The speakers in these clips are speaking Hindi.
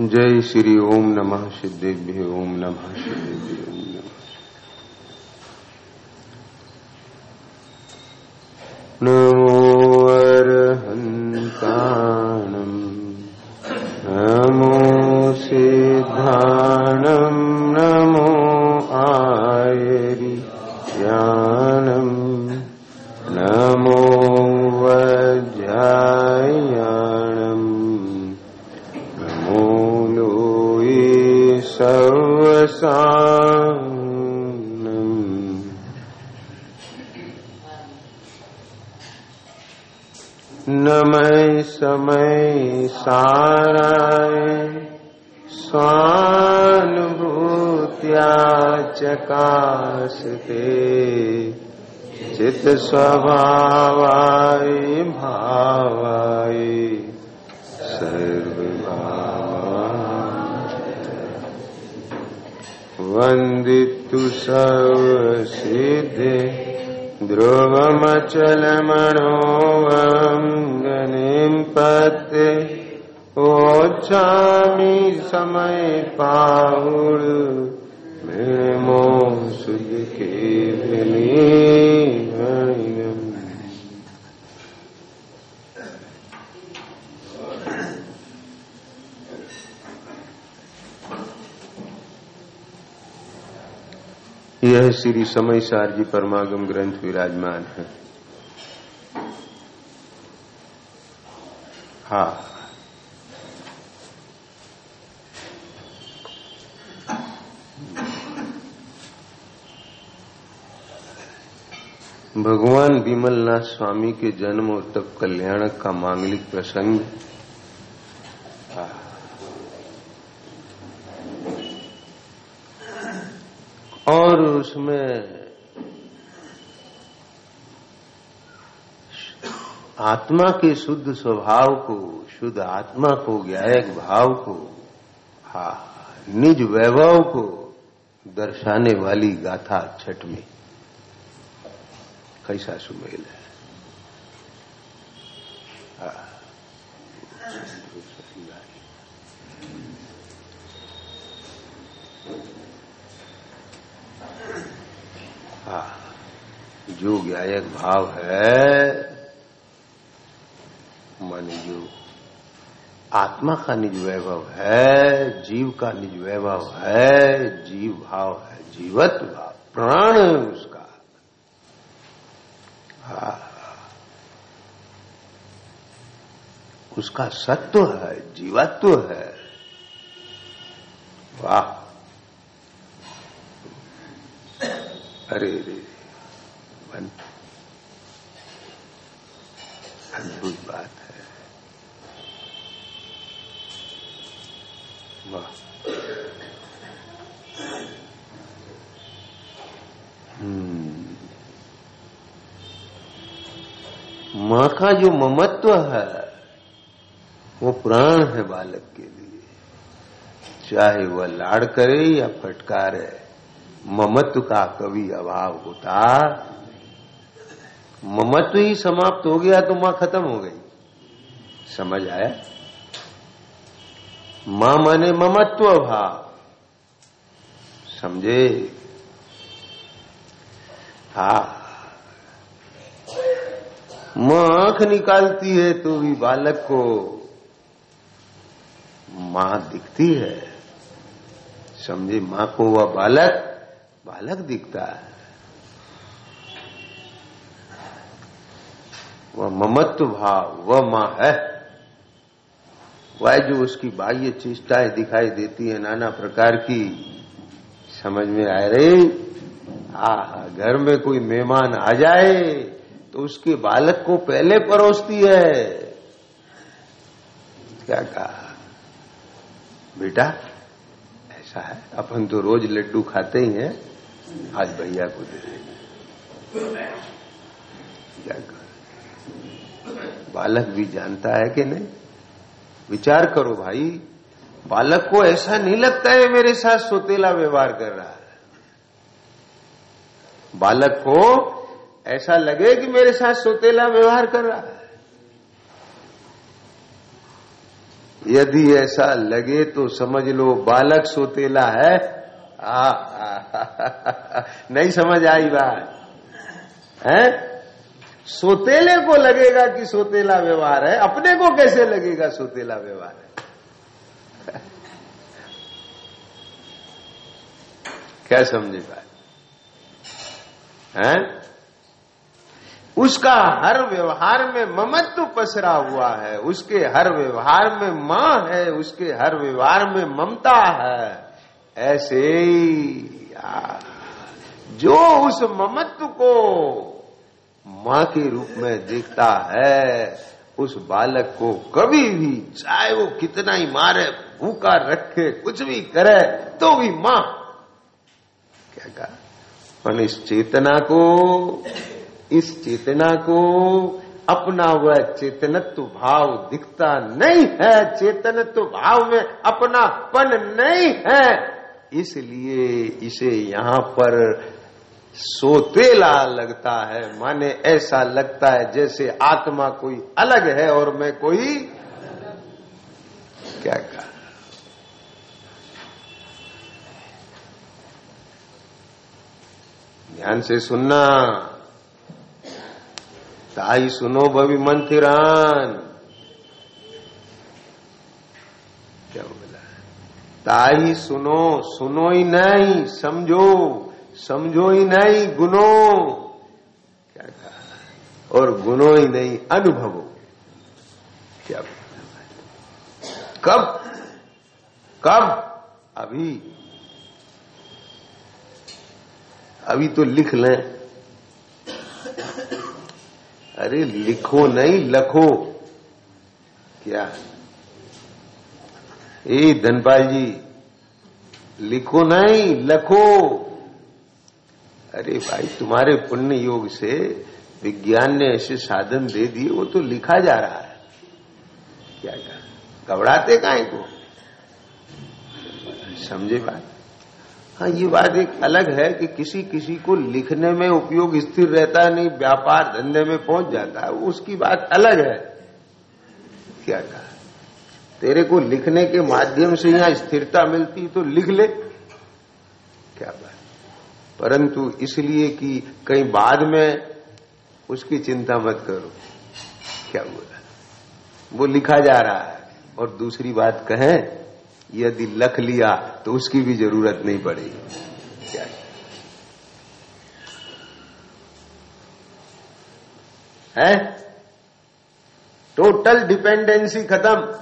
जय श्री ओम नमः सिद्धेभ्य ओम नमः सिद्धेभ्य स्वभावाय भावाय वन्दितु सर्वसिद्धे ध्रुवमचलमणोऽवम् श्री समय सार जी परमागम ग्रंथ विराजमान है। हाँ। भगवान विमलनाथ स्वामी के जन्म और तब कल्याणक का मांगलिक प्रसंग और उसमें आत्मा के शुद्ध स्वभाव को, शुद्ध आत्मा को, ज्ञायक भाव को, हा, निज वैभव को दर्शाने वाली गाथा छठ में। कैसा सुमेल है? हाँ जो ज्ञायक भाव है, माने जो आत्मा का निज वैभव है, जीव का निज वैभव है, जीव भाव है, जीवत्व भाव, प्राण है उसका। हाँ। उसका सत्व है, जीवत्व है। वाह। अरे रे। मन अद्भुत बात है वाह माँ का जो ममत्व है, वो प्राण है बालक के लिए। चाहे वह लाड़ करे या फटकारे, ममत्व का कभी अभाव होता ममत्व ही समाप्त हो गया तो माँ खत्म हो गई। समझ आया? माँ माने ममत्व भाव। समझे? हा। माँ आँख निकालती है तो भी बालक को माँ दिखती है। समझे? माँ को वह बालक बालक दिखता है। वह ममत्व भाव वह माँ है वह जो उसकी बाह्य चेष्टाएँ दिखाई देती है, नाना प्रकार की, समझ में आ रही आ घर में कोई मेहमान आ जाए तो उसके बालक को पहले परोसती है। क्या कहा? बेटा, ऐसा है, अपन तो रोज लड्डू खाते ही हैं, आज भैया को दे देंगे। क्या कर बालक भी जानता है कि नहीं? विचार करो भाई बालक को ऐसा नहीं लगता है मेरे साथ सोतेला व्यवहार कर रहा है। बालक को ऐसा लगे कि मेरे साथ सोतेला व्यवहार कर रहा है। यदि ऐसा लगे तो समझ लो बालक सोतेला है। आ, आ, आ, आ, आ, नहीं समझ आई बात। है? सोतेले को लगेगा कि सोतेला व्यवहार है, अपने को कैसे लगेगा सोतेला व्यवहार है? क्या समझे बात? है? उसका हर व्यवहार में ममत्व पसरा हुआ है, उसके हर व्यवहार में माँ है, उसके हर व्यवहार में ममता है। ऐसे ही जो उस ममत्व को माँ के रूप में देखता है, उस बालक को कभी भी, चाहे वो कितना ही मारे, भूखा रखे, कुछ भी करे तो भी माँ। क्या कहा? इस चेतना को, इस चेतना को, अपना वह चेतनत्व भाव दिखता नहीं है, चेतनत्व भाव में अपनापन नहीं है। इसलिए इसे यहाँ पर सोतेला लगता है, माने ऐसा लगता है जैसे आत्मा कोई अलग है और मैं कोई क्या कहा ध्यान से सुनना। ताई सुनो भवि मंथिरान। क्या बोला? ताई सुनो सुनो ही नहीं, समझो। समझो ही नहीं गुनो। क्या कहा? और गुनो ही नहीं, अनुभवो। क्या कब? कब? अभी। अभी तो लिख लें। अरे लिखो नहीं, लखो। क्या? ए धनपाल जी, लिखो नहीं, लखो। अरे भाई, तुम्हारे पुण्य योग से विज्ञान ने ऐसे साधन दे दिए, वो तो लिखा जा रहा है। क्या क्या घबराते काहे को? समझे बात? हाँ ये बात एक अलग है कि किसी किसी को लिखने में उपयोग स्थिर रहता है, नहीं, व्यापार धंधे में पहुँच जाता है, उसकी बात अलग है। क्या कहा? तेरे को लिखने के माध्यम से यहाँ स्थिरता मिलती तो लिख ले। क्या बात? परंतु इसलिए कि कहीं बाद में उसकी चिंता मत करो। क्या बोला? वो लिखा जा रहा है। और दूसरी बात कहें, यदि लख लिया तो उसकी भी ज़रूरत नहीं पड़ेगी। क्या? है? टोटल डिपेंडेंसी खत्म।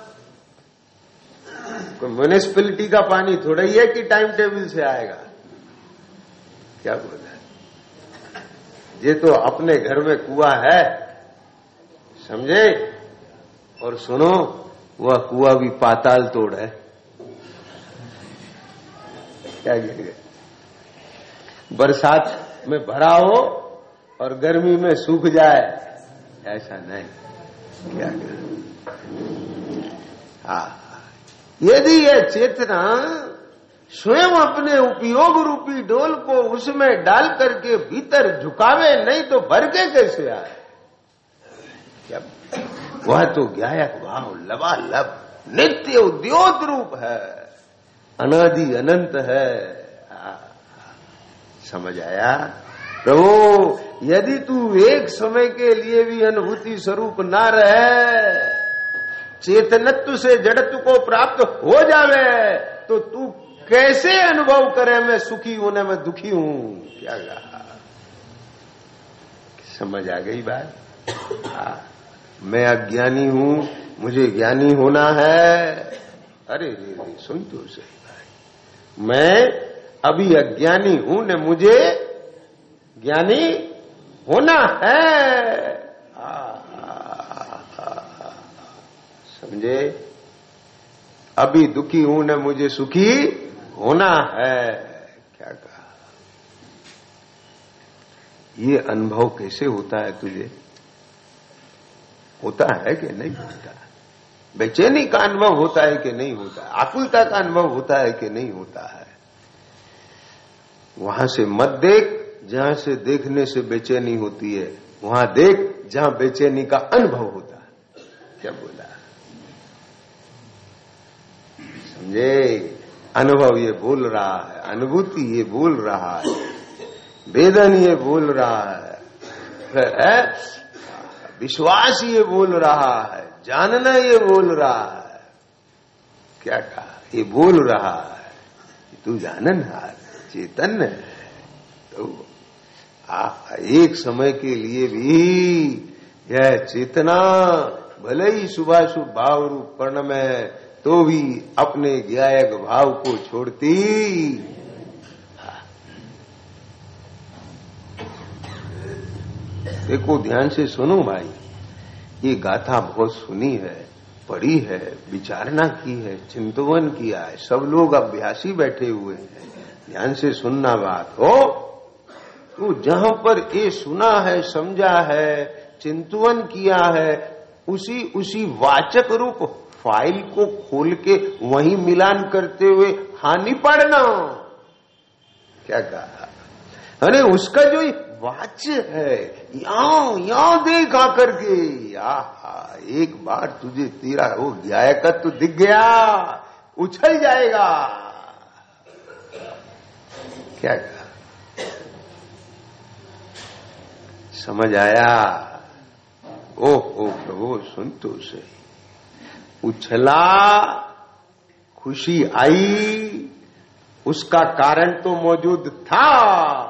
म्यूनिसिपलिटी का पानी थोड़ा ही है कि टाइम टेबल से आएगा? क्या बोला? ये तो अपने घर में कुआ है, समझे? और सुनो, वह कुआ भी पाताल तोड़ है। क्या बरसात में भरा हो और गर्मी में सूख जाए, ऐसा नहीं। क्या हाँ यदि यह चेतना स्वयं अपने उपयोग रूपी डोल को उसमें डाल करके भीतर झुकावे, नहीं तो भर के कैसे आए? क्या वह तो ज्ञायक भाव लबालब, नित्य उद्योग रूप है, अनादि अनंत है, समझ आया? प्रभु, यदि तू एक समय के लिए भी अनुभूति स्वरूप ना रहे, चेतनत्व से जड़त्व को प्राप्त हो जावे तो तू कैसे अनुभव करें मैं सुखी होने में दुखी हूँ? क्या कहा? समझ आ गई बात? हाँ। मैं अज्ञानी हूँ, मुझे ज्ञानी होना है। अरे, रे रे, सुन तो सही मैं अभी अज्ञानी हूँ, ने मुझे ज्ञानी होना है। समझे? अभी दुखी हूँ, ने मुझे सुखी होना है। क्या कहा? ये अनुभव कैसे होता है तुझे? होता है कि नहीं होता? बेचैनी का अनुभव होता है कि नहीं होता? है आकुलता का अनुभव होता है कि नहीं होता है? वहाँ से मत देख, जहाँ से देखने से बेचैनी होती है, वहाँ देख, जहाँ बेचैनी का अनुभव होता है। क्या बोला? समझे? अनुभव ये बोल रहा है अनुभूति ये बोल रहा है वेदन ये बोल रहा है विश्वास ये बोल रहा है जानना ये बोल रहा है। क्या कहा? ये बोल रहा है तू जानन हार चेतन है। तो आ, एक समय के लिए भी यह चेतना भले ही सुबह शुभ भाव रूप कर्ण में तो भी अपने गायक भाव को छोड़ती। देखो, ध्यान से सुनो भाई, ये गाथा बहुत सुनी है, पढ़ी है विचारना की है, चिंतवन किया है, सब लोग अभ्यासी बैठे हुए हैं। ध्यान से सुनना बात हो। तो जहाँ पर ये सुना है, समझा है, चिंतवन किया है, उसी उसी वाचक रूप फ़ाइल को खोल के वहीं मिलान करते हुए हानि पड़ना। क्या कहा? अरे, उसका जो वाच्य है यहाँ यहाँ देख आकर के। आहा, एक बार तुझे तेरा वो गायकत्व तो दिख गया, उछल जाएगा। क्या कहा? समझ आया? ओ ओ प्रभु, सुन तो सही उछला, खुशी आई, उसका कारण तो मौजूद था।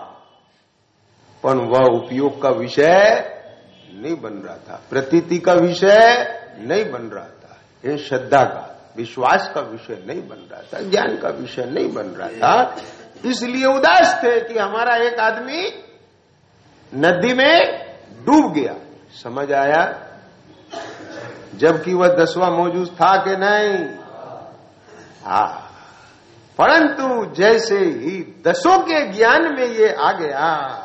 पर वह उपयोग का विषय नहीं बन रहा था। प्रतीति का विषय नहीं बन रहा था। ये श्रद्धा का, विश्वास का विषय नहीं बन रहा था। ज्ञान का विषय नहीं बन रहा था। इसलिए उदास थे कि हमारा एक आदमी नदी में डूब गया। समझ आया? जबकि वह दसवां मौजूद था कि नहीं? हा। परंतु जैसे ही दसों के ज्ञान में ये आ गया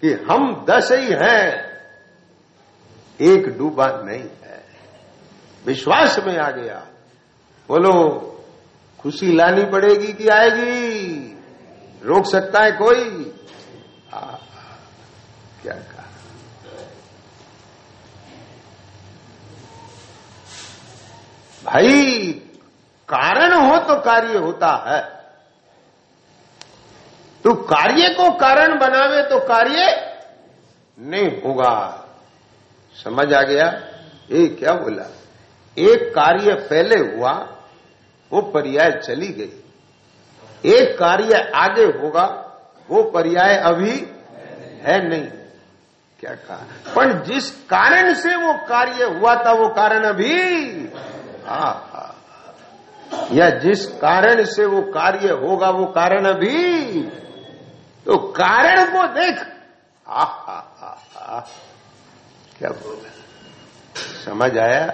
कि हम दस ही हैं एक डूबा नहीं है। विश्वास में आ गया। बोलो खुशी लानी पड़ेगी कि आएगी? रोक सकता है कोई? आ, क्या कहा? भाई, कारण हो तो कार्य होता है। तो कार्य को कारण बनावे तो कार्य नहीं होगा। समझ आ गया? ये क्या बोला? एक कार्य पहले हुआ, वो पर्याय चली गई। एक कार्य आगे होगा, वो पर्याय अभी है नहीं। क्या कहा पर जिस कारण से वो कार्य हुआ था, वो कारण अभी या जिस कारण से वो कार्य होगा वो कारण अभी तो कारण को देख। आ, आ, आ, क्या बोला? समझ आया?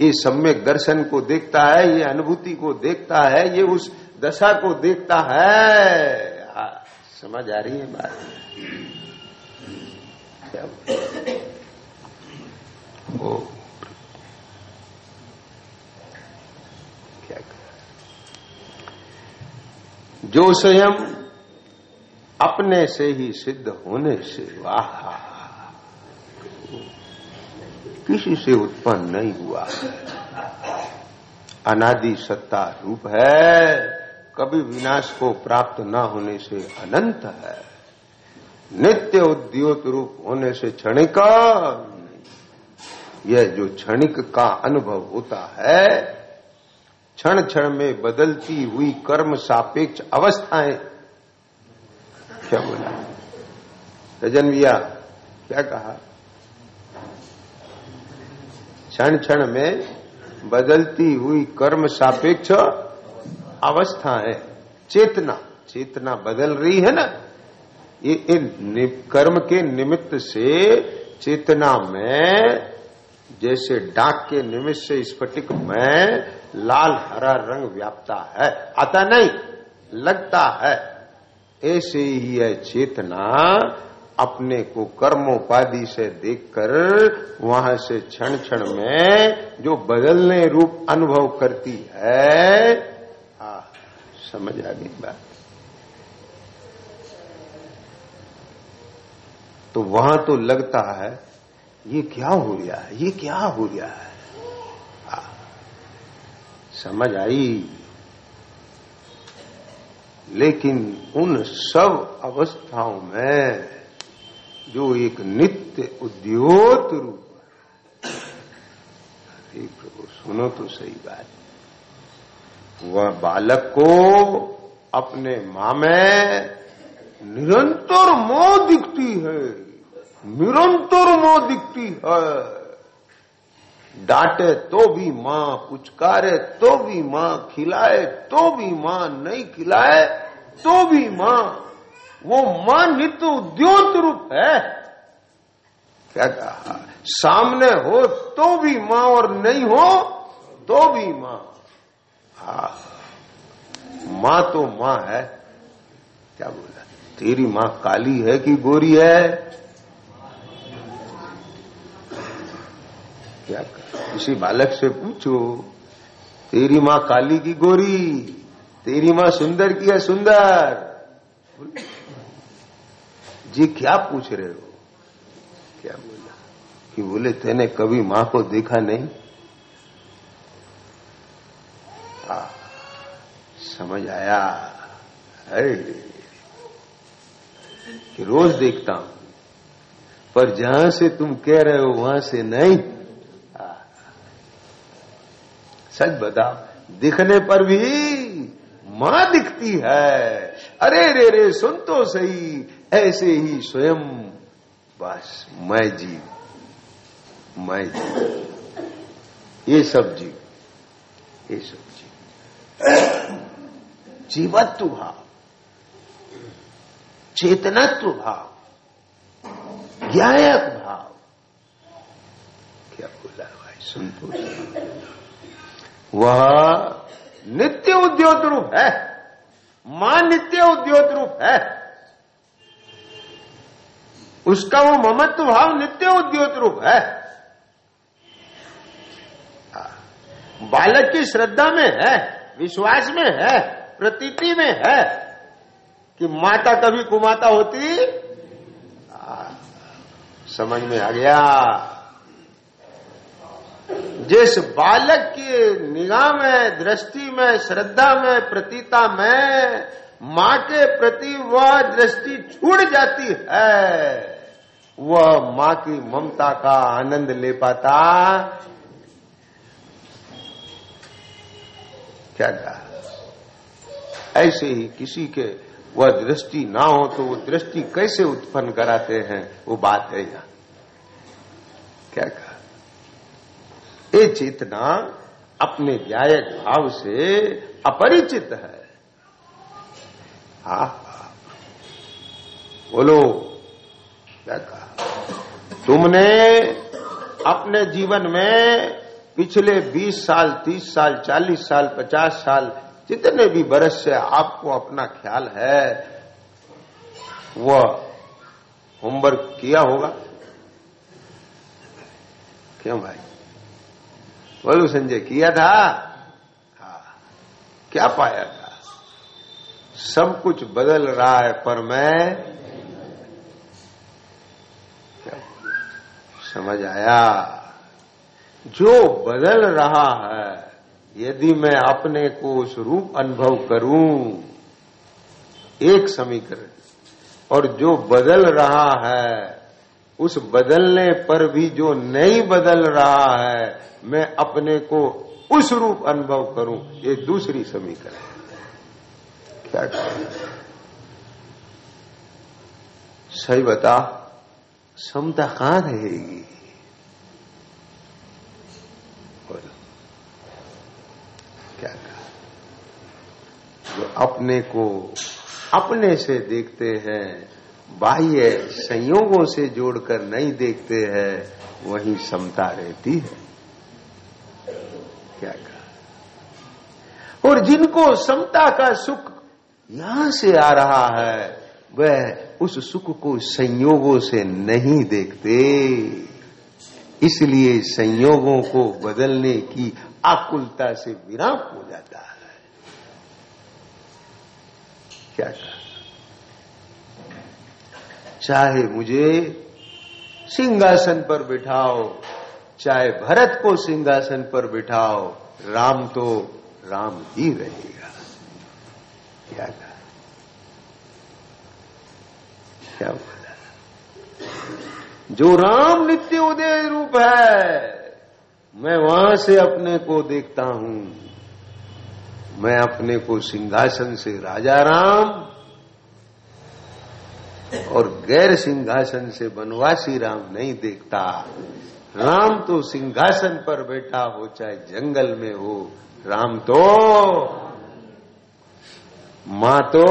ये सम्यक दर्शन को देखता है ये अनुभूति को देखता है ये उस दशा को देखता है। आ, समझ आ रही है बात? क्या ओ क्या जो स्वयं अपने से ही सिद्ध होने से वाह। किसी से उत्पन्न नहीं हुआ। अनादि सत्ता रूप है, कभी विनाश को प्राप्त न होने से अनंत है। नित्य उद्योत रूप होने से क्षणिक यह जो क्षणिक का अनुभव होता है क्षण क्षण में बदलती हुई कर्म सापेक्ष अवस्थाएँ। क्या बोला? रजन भैया, क्या कहा? क्षण क्षण में बदलती हुई कर्म सापेक्ष अवस्था है चेतना चेतना बदल रही है ना? ये इन कर्म के निमित्त से चेतना में, जैसे डाक के निमित्त से स्फटिक में लाल हरा रंग व्यापता है। आता नहीं लगता है। ऐसे ही है चेतना अपने को कर्मोपाधि से देखकर वहाँ से क्षण क्षण में जो बदलने रूप अनुभव करती है आ, समझ आ गई बात। तो वहाँ तो लगता है ये क्या हो रहा है ये क्या हो गया है? समझ आई। लेकिन उन सब अवस्थाओं में जो एक नित्य उद्योत रूप है प्रभु, सुनो तो सही बात। वह बालक को अपने माँ में निरंतर मोह दिखती है, निरंतर मोह दिखती है। डांटे तो भी माँ पुचकारे तो भी माँ खिलाए तो भी माँ नहीं खिलाए तो भी माँ, वो माँ नित्य उद्योत रूप है। क्या कहा? सामने हो तो भी माँ और नहीं हो तो भी माँ। हा। माँ तो माँ है। क्या बोला? तेरी माँ काली है कि गोरी है? क्या कर उसी बालक से पूछो तेरी माँ काली की गोरी तेरी माँ सुंदर की है सुंदर। जी क्या पूछ रहे हो? क्या बोला? कि बोले तेने कभी माँ को देखा नहीं? आ, समझ आया। अरे कि रोज देखता हूँ। पर जहाँ से तुम कह रहे हो वहाँ से नहीं। सच बताओ दिखने पर भी माँ दिखती है। अरे रे रे, सुन तो सही, ऐसे ही स्वयं। बस, मैं जीव मैं जीव ये सब जीव ये सब जीव जीवत्व भाव चेतनत्व भाव ज्ञायक भाव क्या बोला भाई, सुन तो वह नित्य उद्योत रूप है। माँ नित्य उद्योत रूप है। उसका वो ममत्व भाव नित्य उद्योत रूप है। बालक की श्रद्धा में है, विश्वास में है, प्रतीति में है कि माता कभी कुमाता होती। समझ में आ गया। जिस बालक की निगाह में, दृष्टि में, श्रद्धा में, प्रतीता में, माँ के प्रति वह दृष्टि छूट जाती है, वह माँ की ममता का आनंद ले पाता। क्या कहा? ऐसे ही किसी के वह दृष्टि ना हो तो वो दृष्टि कैसे उत्पन्न कराते हैं? वो बात है यहाँ। क्या कहा? ये चेतना अपने व्यायक भाव से अपरिचित है। हा बोलो, क्या कहा? तुमने अपने जीवन में पिछले 20 साल 30 साल 40 साल 50 साल, जितने भी बरस से आपको अपना ख्याल है, वह होमवर्क किया होगा? क्यों भाई? बोलो संजय किया था? हाँ। क्या पाया था? सब कुछ बदल रहा है, पर मैं समझ आया? जो बदल रहा है, यदि मैं अपने को उस रूप अनुभव करूँ, एक समीकरण। और जो बदल रहा है उस बदलने पर भी जो नहीं बदल रहा है, मैं अपने को उस रूप अनुभव करूँ, ये दूसरी समीकरण क्या सही बता, समता कहाँ रहेगी? क्या कहा जो अपने को अपने से देखते हैं बाह्य संयोगों से जोड़कर नहीं देखते हैं, वही समता रहती है। क्या कहा? और जिनको समता का सुख यहाँ से आ रहा है, वह उस सुख को संयोगों से नहीं देखते। इसलिए संयोगों को बदलने की आकुलता से विराम हो जाता है। क्या कहा? चाहे मुझे सिंहासन पर बिठाओ, चाहे भरत को सिंहासन पर बिठाओ, राम तो राम ही रहेगा। क्या कहा? क्या बोला? जो राम नित्य उदय रूप है, मैं वहाँ से अपने को देखता हूँ। मैं अपने को सिंहासन से राजा राम और गैर सिंहासन से वनवासी राम नहीं देखता। राम तो सिंहासन पर बैठा हो, चाहे जंगल में हो। राम तो माँ तो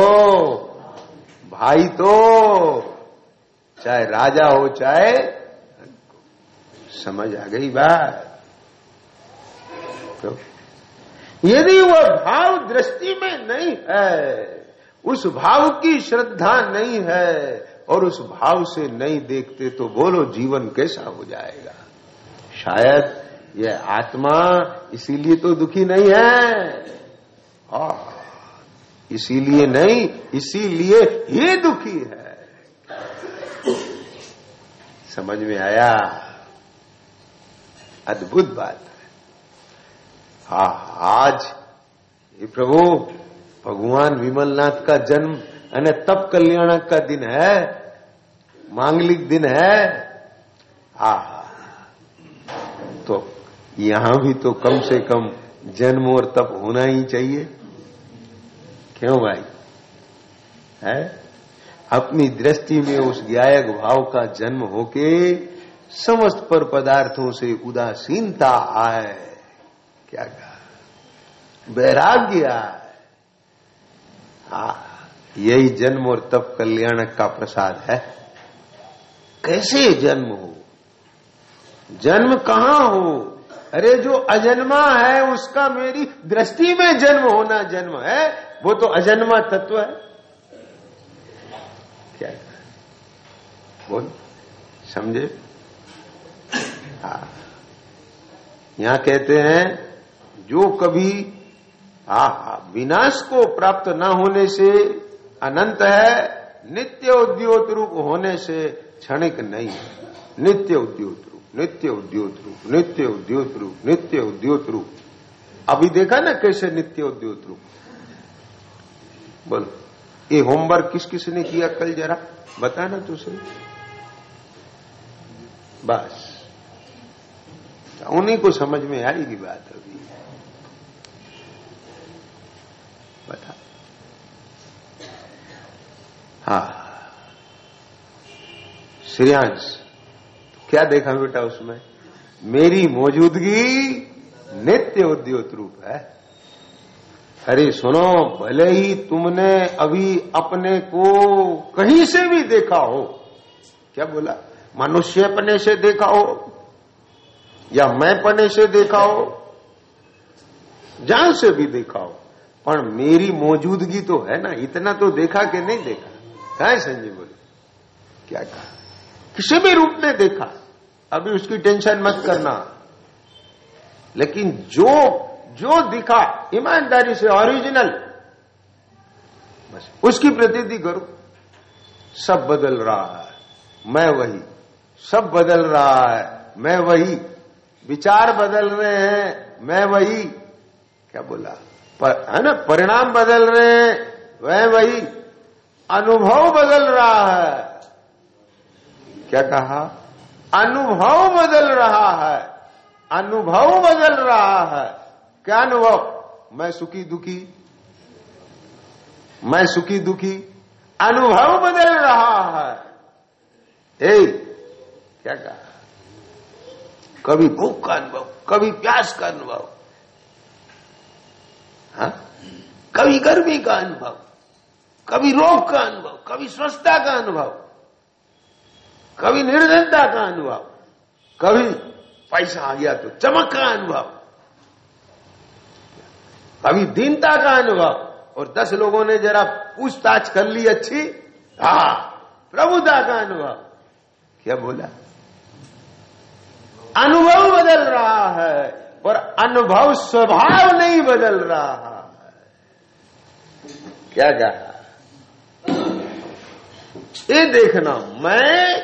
भाई तो चाहे राजा हो, चाहे समझ आ गई बात। तो यदि वह भाव दृष्टि में नहीं है। उस भाव की श्रद्धा नहीं है और उस भाव से नहीं देखते तो बोलो जीवन कैसा हो जाएगा। शायद यह आत्मा इसीलिए तो दुखी नहीं है। इसीलिए नहीं, इसीलिए ये दुखी है। समझ में आया? अद्भुत बात है। हा, आज प्रभु भगवान विमलनाथ का जन्म અને तप कल्याण का दिन है, मांगलिक दिन है। आ तो यहाँ भी तो कम से कम जन्म और तप होना ही चाहिए। क्यों भाई? है? अपनी दृष्टि में उस गायक भाव का जन्म होके समस्त पर पदार्थों से उदासीनता आए। क्या कहा? वैराग्य आए। यही जन्म और तप कल्याण का प्रसाद है। कैसे जन्म हो? जन्म कहाँ हो? अरे जो अजन्मा है, उसका मेरी दृष्टि में जन्म होना जन्म है, वो तो अजन्मा तत्व है। क्या? बोल, समझे? हाँ। यहाँ कहते हैं, जो कभी हा विनाश को प्राप्त न होने से अनंत है, नित्य उद्योत रूप होने से क्षणिक नहीं है। नित्य उद्योत रूप, नित्य उद्योत रूप, नित्य उद्योत रूप, नित्य उद्योत रूप। अभी देखा ना कैसे नित्य उद्योत रूप? बोलो, ये होमवर्क किस किस ने किया कल जरा? बताना तुझसे बस। उन्हीं को समझ में आएगी बात अभी। बता हा। श्रेयांश, क्या देखा बेटा उसमें? मेरी मौजूदगी नित्य उद्योत रूप है। अरे सुनो, भले ही तुमने अभी अपने को कहीं से भी देखा हो, क्या बोला? मनुष्य पने से देखा हो, या मैं पने से देखा हो जहाँ से भी देखा हो? पर मेरी मौजूदगी तो है ना, इतना तो देखा कि नहीं देखा? कहा संजय बोले? क्या कहा? किसी भी रूप में देखा? अभी उसकी टेंशन मत करना। लेकिन जो जो दिखा, ईमानदारी से ओरिजिनल बस उसकी प्रतीति करो। सब बदल रहा है। मैं वही। सब बदल रहा है। मैं वही। विचार बदल रहे हैं। मैं वही। क्या बोला? पर, है ना परिणाम बदल रहे हैं वह वही अनुभव बदल रहा है। क्या कहा? अनुभव बदल रहा है। अनुभव बदल रहा है। क्या अनुभव? मैं सुखी दुखी। मैं सुखी दुखी। अनुभव बदल रहा है। ए क्या कहा? कभी भूख का अनुभव कभी प्यास का अनुभव। हाँ? कभी गर्मी का अनुभव, कभी रोग का अनुभव, कभी स्वस्थता का अनुभव, कभी निर्धनता का अनुभव, कभी पैसा आ गया तो चमक का अनुभव, कभी दीनता का अनुभव। और दस लोगों ने जरा पूछताछ कर ली अच्छी, हा, प्रभुता का अनुभव। क्या बोला? अनुभव बदल रहा है। और अनुभव स्वभाव नहीं बदल रहा है। क्या कहा? ये देखना, मैं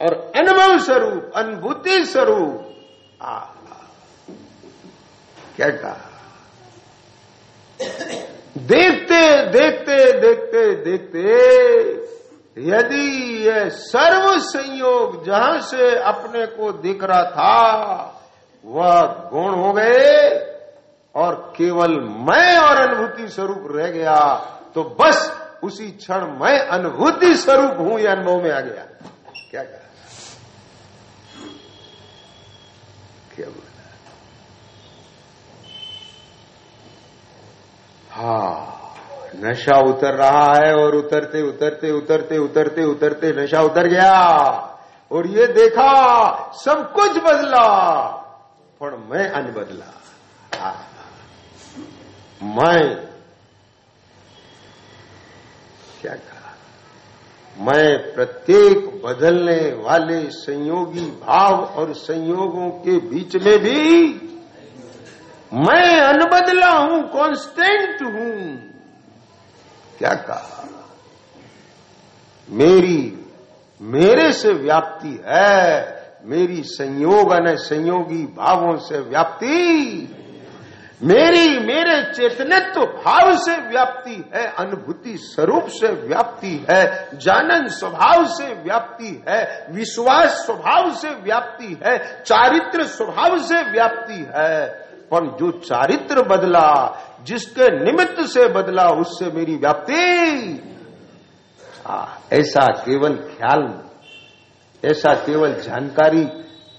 और अनुभव स्वरूप, अनुभूति स्वरूप। क्या कहा? देखते देखते देखते यदि ये सर्व संयोग जहाँ से अपने को दिख रहा था वह गुण हो गए और केवल मैं और अनुभूति स्वरूप रह गया तो बस उसी क्षण मैं अनुभूति स्वरूप हूँ ये अनुभव में आ गया। क्या कहा? क्या बोला? हा, नशा उतर रहा है और उतरते उतरते उतरते उतरते उतरते नशा उतर गया। और ये देखा, सब कुछ बदला। पर मैं अन बदला। मैं, क्या कहा मैं प्रत्येक बदलने वाले संयोगी भाव और संयोगों के बीच में भी मैं अनबदला हूँ कांस्टेंट हूँ। क्या कहा? मेरी, मेरे से व्याप्ति है। मेरी संयोग अन संयोगी भावों से व्याप्ति। मेरी, मेरे चेतनत्व भाव से व्याप्ति है, अनुभूति स्वरूप से व्याप्ति है, जानन स्वभाव से व्याप्ति है, विश्वास स्वभाव से व्याप्ति है, चारित्र स्वभाव से व्याप्ति है। पर जो चारित्र बदला, जिसके निमित्त से बदला, उससे मेरी व्याप्ति। ऐसा केवल ख्याल ऐसा केवल जानकारी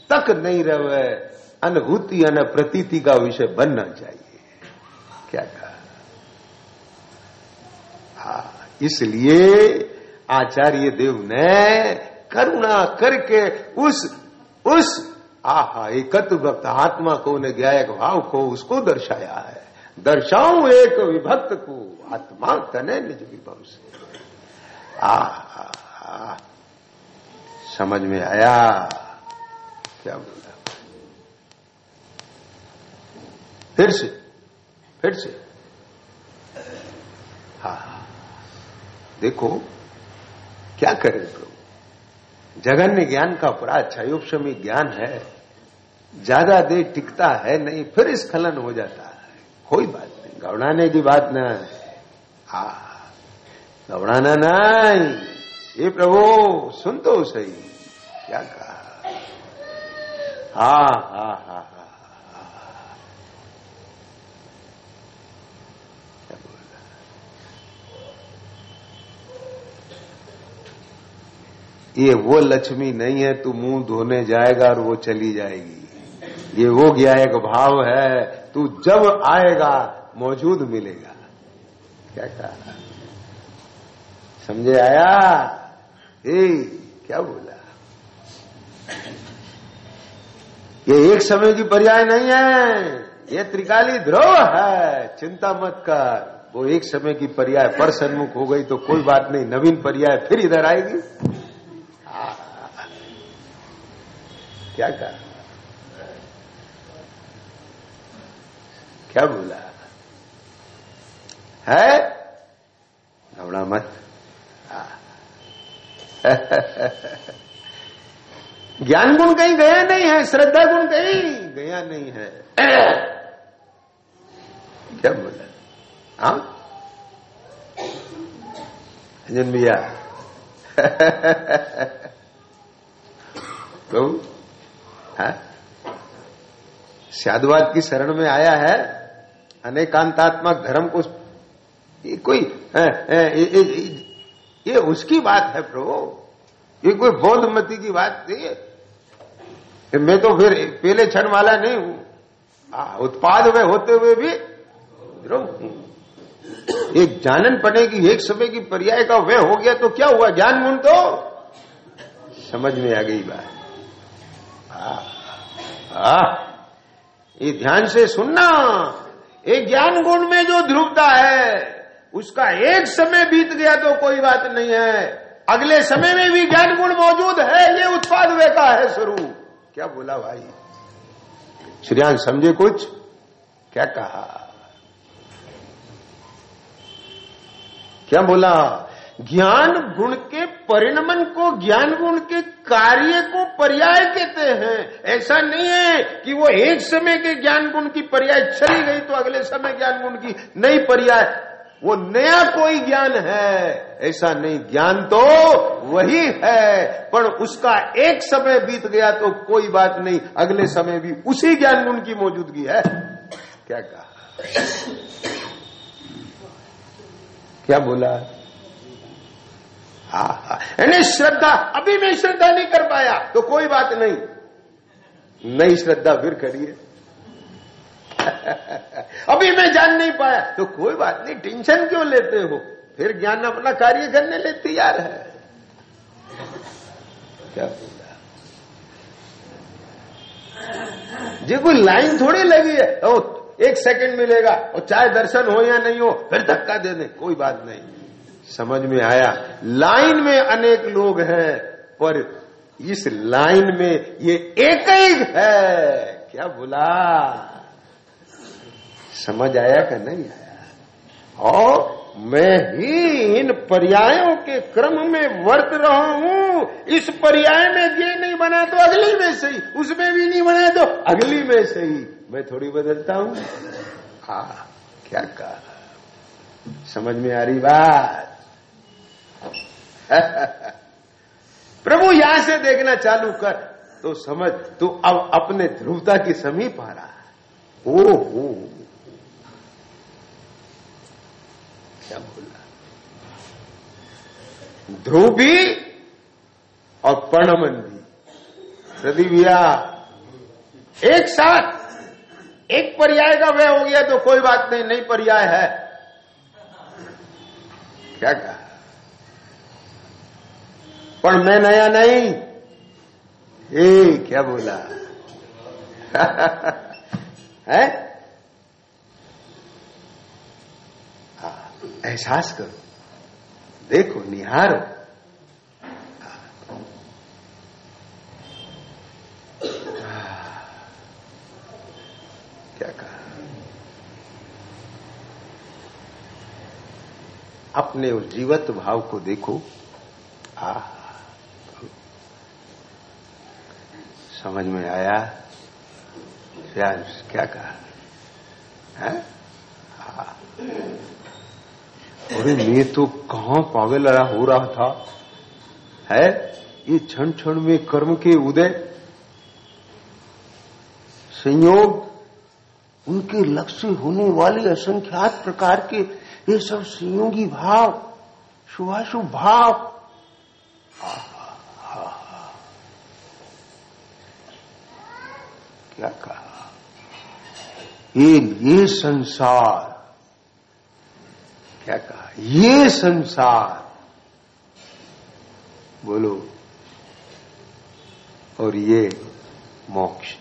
तक नहीं रहे अनुभूति अन प्रतीति का विषय बनना चाहिए। क्या कहा? हा इसलिए आचार्य देव ने करुणा करके उस उस आहा एकत्व भक्त आत्मा को ने गायक भाव को उसको दर्शाया है। दर्शाऊ एक विभक्त को आत्मा तने निज विभव से। आ, आ, आ समझ में आया? क्या बोला? फिर से फिर से। हा देखो, क्या करें प्रभु जगन्य ज्ञान का अपराध छयोपमी ज्ञान है। ज़्यादा देर टिकता है नहीं, फिर स्खलन हो जाता है। कोई बात नहीं, घबराने की बात ना है। हा, घबराना नहीं। ये प्रभु, सुन तो सही। क्या कहा? हा हा हा हा ये वो लक्ष्मी नहीं है, तू मुँह धोने जाएगा और वो चली जाएगी। ये वो गया एक भाव है, तू जब आएगा, मौजूद मिलेगा। क्या कहा? समझे आया? ए, क्या बोला? ये एक समय की पर्याय नहीं है। ये त्रिकाली ध्रुव है। चिंता मत कर। वो एक समय की पर्याय पर सन्मुख हो गई तो कोई बात नहीं। नवीन पर्याय फिर इधर आएगी। क्या कहा? क्या बोला? है? घबरा मत। ज्ञान गुण कहीं गया नहीं है श्रद्धा गुण कहीं गया नहीं है। क्या बोला हाँ? अंजन भैया। तो साधुवाद की शरण में आया है अनेकांतात्मक धर्म को कोई है, है, ये, उसकी बात है प्रभु। ये कोई बौद्ध मती की बात नहीं है। मैं तो फिर पहले क्षण वाला नहीं हूँ। उत्पाद में होते हुए भी एक जानन पड़े की एक समय की पर्याय का वह हो गया तो क्या हुआ ज्ञान गुण तो? समझ में आ गई बात। ये ध्यान से सुनना। एक ज्ञान गुण में जो ध्रुवता है उसका एक समय बीत गया तो कोई बात नहीं है। अगले समय में भी ज्ञान गुण मौजूद है, ये उत्पाद वे का है स्वरूप। क्या बोला भाई? श्रीयान समझे कुछ? क्या कहा? क्या बोला? ज्ञान गुण के परिणमन को ज्ञान गुण के कार्य को पर्याय कहते हैं। ऐसा नहीं है कि वो एक समय के ज्ञान गुण की पर्याय चली गई तो अगले समय ज्ञान गुण की नई पर्याय वो नया कोई ज्ञान है। ऐसा नहीं, ज्ञान तो वही है। पर उसका एक समय बीत गया तो कोई बात नहीं, अगले समय भी उसी ज्ञान गुण की मौजूदगी है। क्या कहा? क्या बोला? हा हा। यानी श्रद्धा, अभी मैं श्रद्धा नहीं कर पाया तो कोई बात नहीं। नई श्रद्धा, फिर करिए। अभी मैं जान नहीं पाया। तो कोई बात नहीं टेंशन क्यों लेते हो? फिर ज्ञान अपना कार्य करने ले तैयार है। क्या बोला? जी कोई लाइन थोड़ी लगी है। ओ, एक सेकंड मिलेगा। और चाहे दर्शन हो या नहीं हो फिर धक्का दे दे कोई बात नहीं। समझ में आया? लाइन में अनेक लोग हैं पर इस लाइन में ये एक ही है। क्या बोला? समझ आया कि नहीं आया? और मैं ही इन पर्यायों के क्रम में वर्त रहा हूँ। इस पर्याय में ये नहीं बना तो अगली में सही उसमें भी नहीं बना तो अगली में सही मैं थोड़ी बदलता हूँ। हा क्या कहा? समझ में आ रही बात? प्रभु, यहाँ से देखना चालू कर। तो समझ, तू अब अपने ध्रुवता के समीप आ रहा है। ओ हो क्या बोला? ध्रुव भी और पर्णमन भी प्रदीविया, एक साथ, एक पर्याय का वह हो गया तो कोई बात नहीं नहीं पर्याय है। क्या कहा? पर मैं नया नहीं। ए, क्या बोला? है? एहसास करो। देखो, निहारो। क्या कहा? अपने उस जीवत भाव को देखो। आ, समझ में आया? क्या क्या कहा? है? हाँ अरे मैं तो कहा पागल हो रहा था? है? ये क्षण क्षण में कर्म के उदय। संयोग, उनके लक्ष्य होने वाले असंख्यात प्रकार के ये सब संयोगी भाव शुभाशुभ भाव। क्या कहा? ये ये संसार क्या कहा? ये संसार। बोलो। और ये मोक्ष।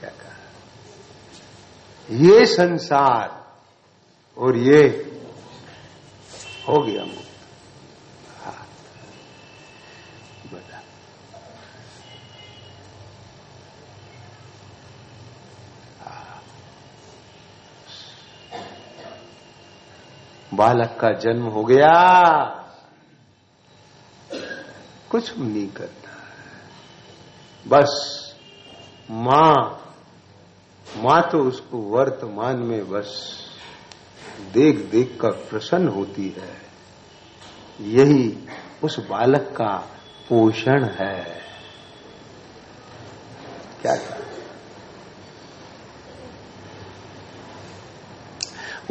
क्या कहा? ये संसार और ये हो गया मुक्त बालक का जन्म हो गया। कुछ नहीं करता। बस माँ माँ तो उसको वर्तमान में बस देख देख कर प्रसन्न होती है। यही उस बालक का पोषण है। क्या कहा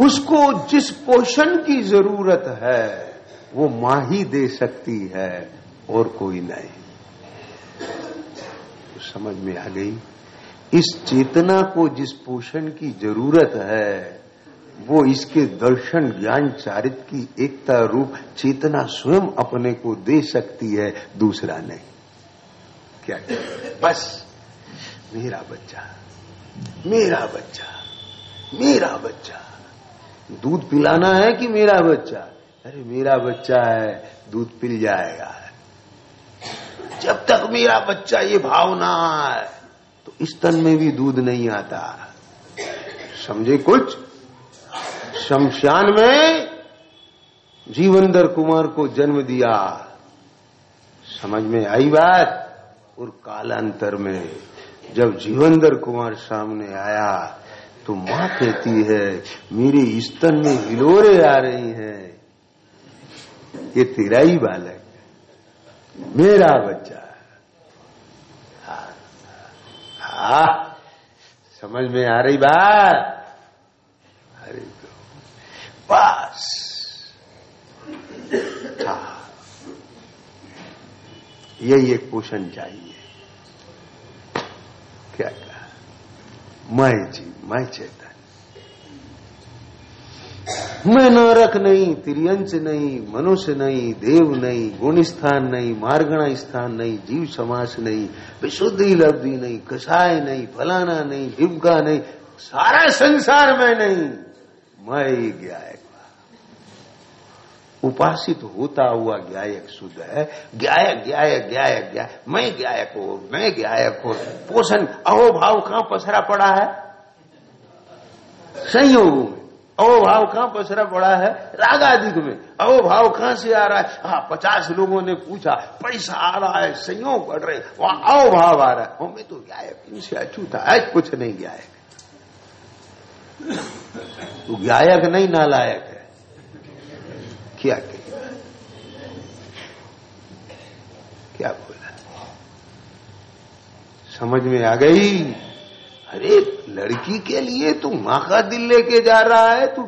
उसको जिस पोषण की ज़रूरत है, वो माँ ही दे सकती है और कोई नहीं। तो समझ में आ गई? इस चेतना को जिस पोषण की ज़रूरत है, वो इसके दर्शन, ज्ञान, चारित की एकता रूप, चेतना स्वयं अपने को दे सकती है, दूसरा नहीं। क्या बस, मेरा बच्चा मेरा बच्चा मेरा बच्चा। दूध पिलाना है कि मेरा बच्चा? अरे, मेरा बच्चा है, दूध पिल जाएगा। जब तक मेरा बच्चा ये भावना है तो इस तन में भी दूध नहीं आता। समझे कुछ? शमशान में जीवंदर कुमार को जन्म दिया। समझ में आई बात? और कालांतर में जब जीवंदर कुमार सामने आया तो माँ कहती है मेरे स्तन में हिलोरे आ रही हैं। ये तेरा ही बालक मेरा बच्चा हा, हा, समझ में आ रही बात? अरे बस। यही एक पोषण चाहिए। क्या कहा? मैं जी मैं चेतन मैं नरक नहीं त्रियंश नहीं, मनुष्य नहीं, देव नहीं गुण स्थान नहीं, मार्गणा स्थान नहीं, जीव समास नहीं, विशुद्धि लब्धि नहीं, कसाय नहीं, फलाना नहीं डिबका नहीं, सारा संसार में नहीं, मैं ज्ञायक उपासित होता हुआ ज्ञायक शुद्ध है। ज्ञायक ज्ञायक ज्ञायक ज्ञाय मैं ज्ञायक हो, मैं ज्ञायक हो। पोषण अहोभाव कहाँ पसरा पड़ा है? संयोग में। अहोभाव कहाँ पसरा पड़ा है? रागाधिक में। अहोभाव कहाँ से आ रहा है? हाँ पचास लोगों ने पूछा, पैसा आ रहा है, संयोग बढ़ रहे वहाँ अहोभाव आ रहा है। हमें तो ज्ञायक इनसे अछूता आज कुछ नहीं ज्ञायक तो गायक नहीं, नालायक है। क्या कहेगा क्या बोला? समझ में आ गई? अरे, लड़की के लिए तू माँ का दिल लेके जा रहा है, तू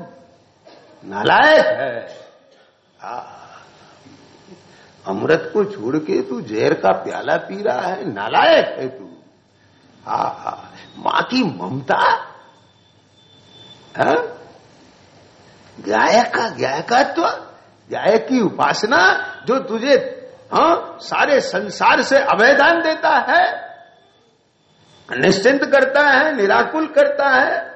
नालायक है। अमृत को छोड़ के तू जहर का प्याला पी रहा है, नालायक है तू। हा हा माँ की ममता? गायक का गायकत्व? गायक की उपासना जो तुझे हाँ सारे संसार से अवैधान देता है? निश्चिंत करता है, निराकुल करता है,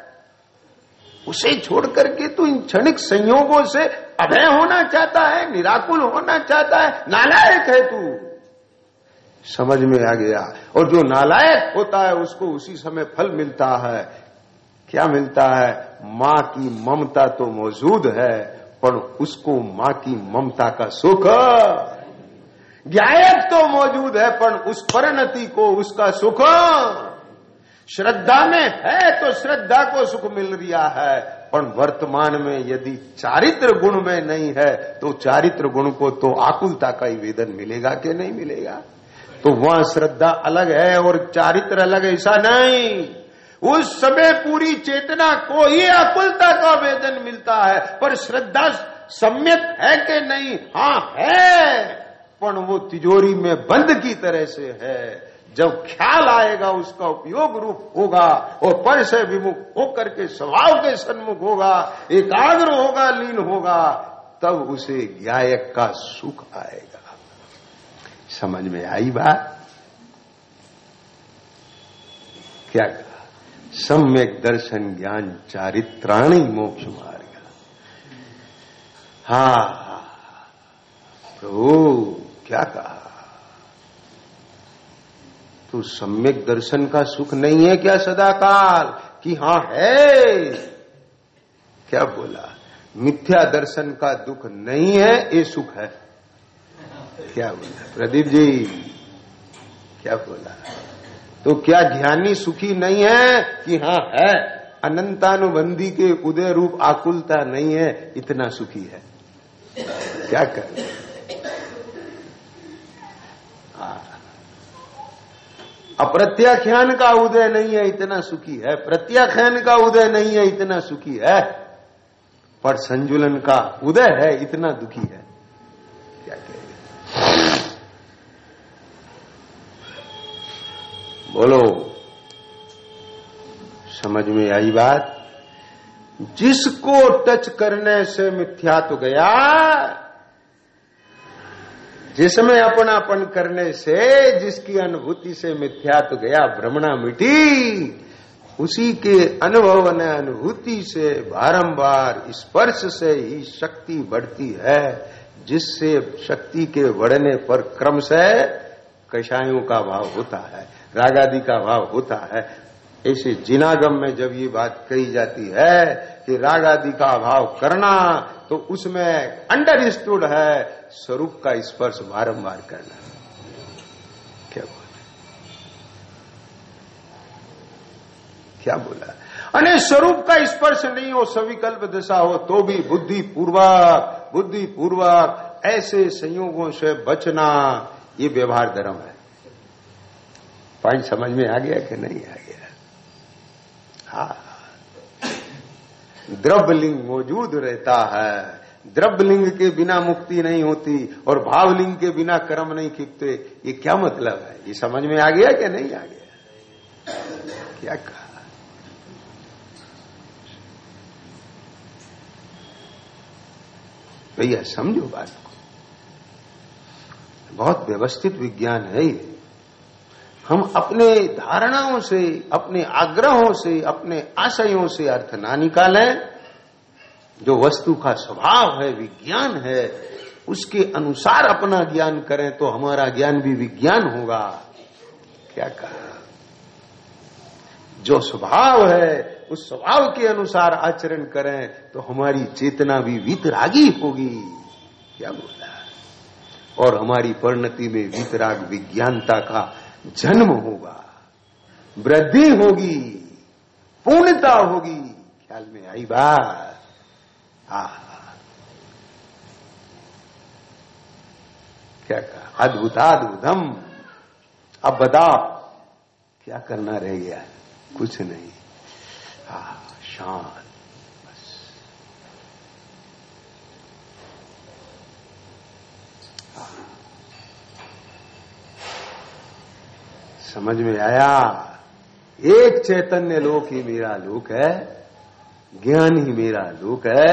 उसे छोड़ करके तू इन क्षणिक संयोगों से अभय होना चाहता है, निराकुल होना चाहता है, नालायक है तू। समझ में आ गया। और जो नालायक होता है, उसको उसी समय फल मिलता है। क्या मिलता है? माँ की ममता तो मौजूद है, पर उसको माँ की ममता का सुख गायक तो मौजूद है, पर उस परिणति को उसका सुख श्रद्धा में है तो श्रद्धा को सुख मिल रहा है। पर वर्तमान में यदि चारित्र गुण में नहीं है तो चारित्र गुण को तो आकुलता का ही वेदन मिलेगा कि नहीं मिलेगा? तो वहाँ श्रद्धा अलग है और चारित्र अलग ऐसा नहीं। उस समय पूरी चेतना को ही आकुलता का वेदन मिलता है, पर श्रद्धा सम्यक है कि नहीं? हाँ है। पर वो तिजोरी में बंद की तरह से है। जब ख्याल आएगा, उसका उपयोग रूप होगा और पर से विमुख होकर के स्वभाव के सन्मुख होगा, एकाग्र होगा, लीन होगा, तब उसे गायक का सुख आएगा। समझ में आई बात? क्या कहा? सम्यक दर्शन ज्ञान चारित्राणी मोक्ष मार्ग। हा। प्रभु, क्या कहा? तो सम्यक दर्शन का सुख नहीं है क्या सदाकाल? कि हाँ है? क्या बोला? मिथ्या दर्शन का दुख नहीं है, ये सुख है। क्या बोला? प्रदीप जी, क्या बोला? तो क्या ज्ञानी सुखी नहीं है कि हाँ है? अनंतानुबंधी के उदय रूप आकुलता नहीं है, इतना सुखी है। क्या कर अप्रत्याख्यान का उदय नहीं है, इतना सुखी है। प्रत्याख्यान का उदय नहीं है, इतना सुखी है। पर संजुलन का उदय है, इतना दुखी है। क्या कहेगा? बोलो, समझ में आई बात? जिसको टच करने से मिथ्या तो गया जिसमें अपनापन करने से, जिसकी अनुभूति से मिथ्या तो गया, भ्रमणा मिटी, उसी के अनुभव ने अनुभूति से बारंबार स्पर्श से ही शक्ति बढ़ती है, जिससे शक्ति के बढ़ने पर क्रम से कषायों का भाव होता है, रागादि का भाव होता है। ऐसे जिनागम में जब ये बात कही जाती है कि राग आदि का अभाव करना तो उसमें अंडरस्टूड है, स्वरूप का स्पर्श बारंबार करना। क्या बोला? क्या बोला? अने स्वरूप का स्पर्श नहीं हो, सविकल्प दशा हो तो भी बुद्धि पूर्वक बुद्धि पूर्वक, ऐसे संयोगों से बचना, ये व्यवहार धर्म है। पॉइंट समझ में आ गया कि नहीं आ गया? हाँ। द्रव्यलिंग मौजूद रहता है। द्रव्यलिंग के बिना मुक्ति नहीं होती और भावलिंग के बिना कर्म नहीं खिपते ये क्या मतलब है? ये समझ में आ गया कि नहीं आ गया? क्या कहा? भैया, समझो बात को। बहुत व्यवस्थित विज्ञान है ये। हम अपने धारणाओं से, अपने आग्रहों से, अपने आशयों से अर्थ ना निकालें। जो वस्तु का स्वभाव है, विज्ञान है, उसके अनुसार अपना ज्ञान करें तो हमारा ज्ञान भी विज्ञान होगा। क्या कहा? जो स्वभाव है, उस स्वभाव के अनुसार आचरण करें तो हमारी चेतना भी वितरागी होगी। क्या बोला? और हमारी परिणति में वितराग विज्ञानता का जन्म होगा, वृद्धि होगी, पूर्णता होगी। ख्याल में आई बात? हा क्या कहा? अद्भुताद्भुतम। अब बताओ, क्या करना रह गया? कुछ नहीं। हा शांत। समझ में आया? एक चैतन्य लोक ही मेरा लोक है, ज्ञान ही मेरा लोक है।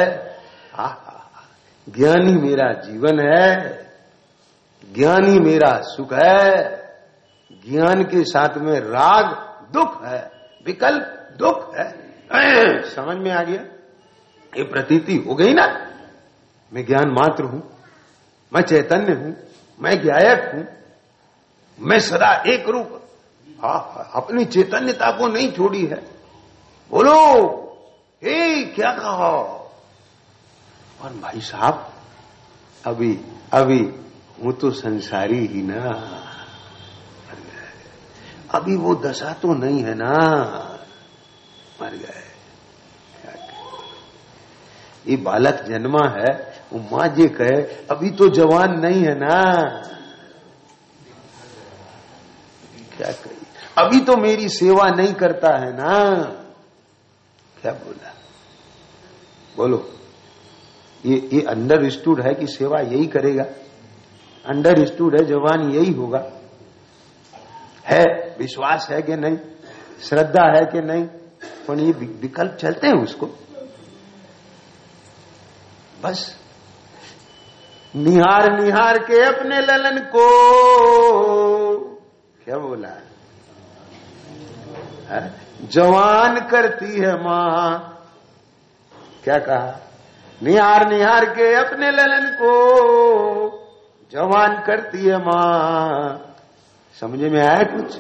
ज्ञान ही मेरा जीवन है, ज्ञान ही मेरा सुख है। ज्ञान के साथ में राग दुख है, विकल्प दुख है। समझ में आ गया? ये प्रतीति हो गई ना? मैं ज्ञान मात्र हूँ, मैं चैतन्य हूँ, मैं ज्ञायक हूँ, मैं सदा एक रूप हा अपनी चैतन्यता को नहीं छोड़ी है। बोलो, हे, क्या कहा? और भाई साहब, अभी अभी हूँ तो संसारी ही ना। अभी वो दशा तो नहीं है ना। मर गए। ये बालक जन्मा है, वो माँ जी कहे, अभी तो जवान नहीं है ना। क्या कही? अभी तो मेरी सेवा नहीं करता है ना। क्या बोला? बोलो। ये ये अंडर स्टूड है कि सेवा यही करेगा? अंडर स्टूड है, जवान यही होगा। है, विश्वास है कि नहीं? श्रद्धा है कि नहीं? पर ये विकल्प चलते हैं उसको। बस। निहार निहार के अपने ललन को। क्या बोला? है जवान करती है माँ। क्या कहा? निहार निहार के अपने ललन को जवान करती है माँ। समझे में आया कुछ?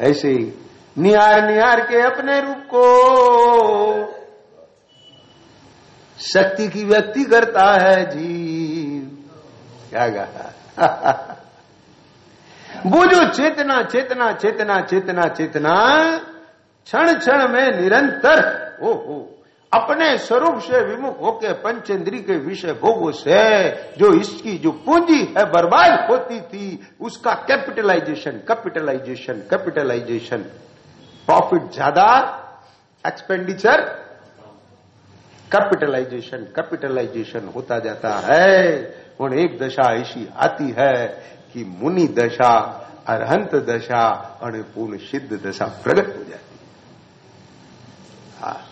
ऐसे ही निहार निहार के अपने रूप को शक्ति की व्यक्ति करता है जीव। क्या कहा? वो जो चेतना चेतना चेतना चेतना चेतना, क्षण क्षण में निरंतर ओ हो अपने स्वरूप से विमुख होकर पंचेंद्री के विषय भोगों से जो इसकी जो पूंजी है बर्बाद होती थी, उसका कैपिटलाइजेशन कैपिटलाइजेशन कैपिटलाइजेशन प्रॉफिट ज़्यादा एक्सपेंडिचर कैपिटलाइजेशन कैपिटलाइजेशन होता जाता है। और एक दशा ऐसी आती है कि मुनि दशा, अरहंत दशा और पूर्ण सिद्ध दशा प्रकट हो जाती है। हाँ।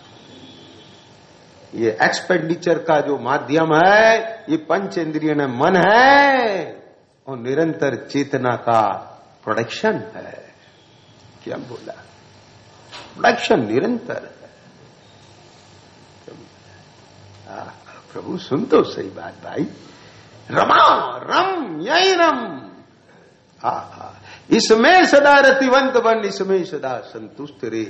ये एक्सपेंडिचर का जो माध्यम है, ये पंच इंद्रिय ने मन है, और निरंतर चेतना का प्रोडक्शन है। क्या बोला? प्रोडक्शन निरंतर है। प्रभु सुन तो सही बात, भाई। रमा, रम, यही रम। हा इसमें सदा रतिवंत बन, इसमें सदा संतुष्ट रे।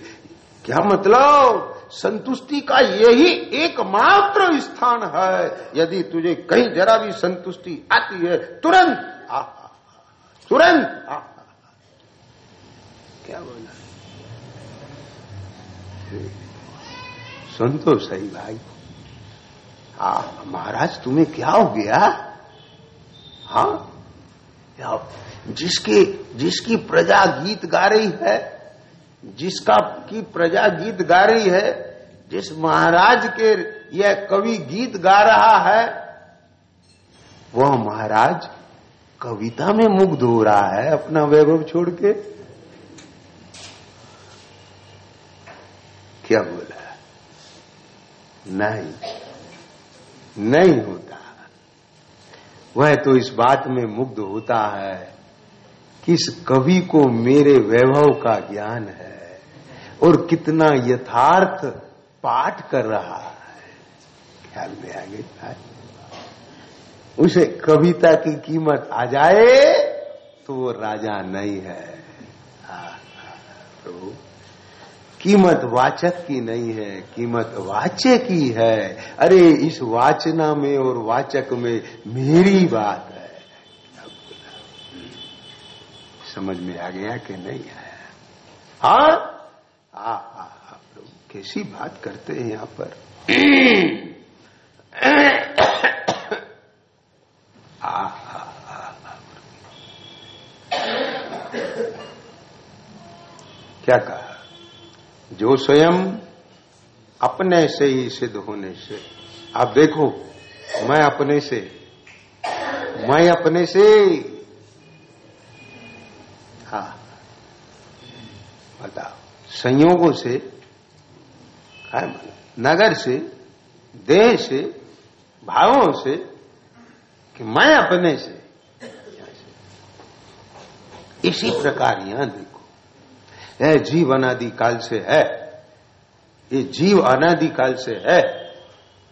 क्या मतलब? संतुष्टि का यही एकमात्र स्थान है। यदि तुझे कहीं जरा भी संतुष्टि आती है, तुरंत आ तुरंत आ क्या बोला? से सुन तो सही भाई। हाँ महाराज, तुम्हें क्या हो गया? हाँ? जिसकी जिसकी प्रजा गीत गा रही है, जिसका, की प्रजा गीत गा रही है, जिस महाराज के यह कवि गीत गा रहा है, वह महाराज कविता में मुग्ध हो रहा है अपना वैभव छोड़ के। क्या बोला? नहीं नहीं होता। वह तो इस बात में मुग्ध होता है कि इस कवि को मेरे वैभव का ज्ञान है और कितना यथार्थ पाठ कर रहा है। ख्याल में आ गई उसे कविता की कीमत आ जाए तो वो राजा नहीं है, प्रभु। कीमत वाचक की नहीं है कीमत वाच्य की है। अरे इस वाचना में और वाचक में मेरी बात है। समझ में आ गया कि नहीं आया हाँ? हा प्रभु कैसी बात करते हैं यहाँ पर? आ, क्या कहा? जो स्वयं अपने से ही सिद्ध होने से। आप देखो, मैं अपने से, मैं अपने से हा। बताओ, संयोगों से नगर से, देह से, भावों से कि मैं अपने से। इसी प्रकार यहाँ देखो। है, जीव अनादि काल से है। ये जीव अनादि काल से है।